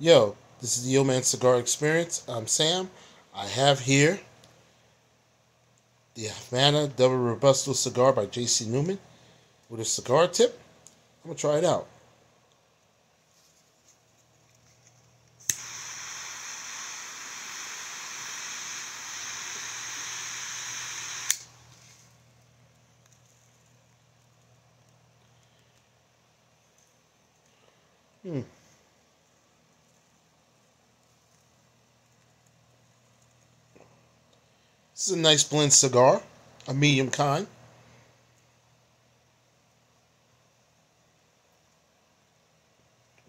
Yo, this is the Yo Man Cigar Experience. I'm Sam. I have here the Havana Double Robusto cigar by J.C. Newman with a cigar tip. I'm gonna try it out. Hmm. This is a nice blend cigar, a medium kind.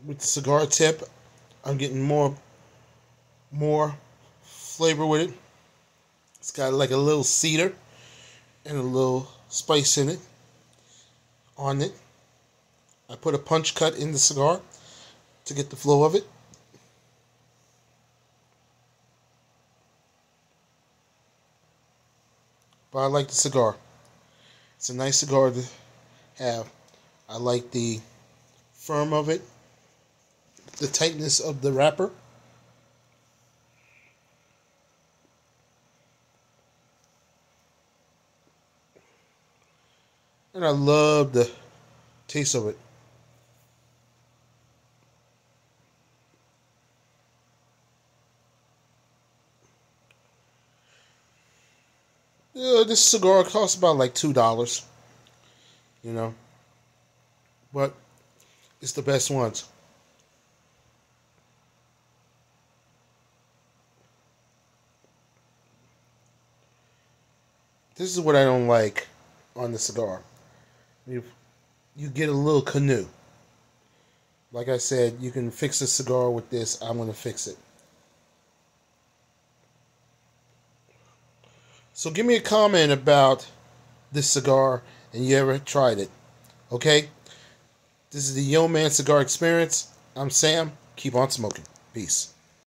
With the cigar tip, I'm getting more more flavor with it. It's got like a little cedar and a little spice in it on it. I put a punch cut in the cigar to get the flow of it. But I like the cigar. It's a nice cigar to have. I like the firm of it, the tightness of the wrapper. And I love the taste of it. Yeah, this cigar costs about like two dollars. You know. But it's the best ones. This is what I don't like on the cigar. You you get a little canoe. Like I said, you can fix a cigar with this. I'm going to fix it. So give me a comment about this cigar and you ever tried it. Okay? This is the Yo Man Cigar Experience. I'm Sam. Keep on smoking. Peace.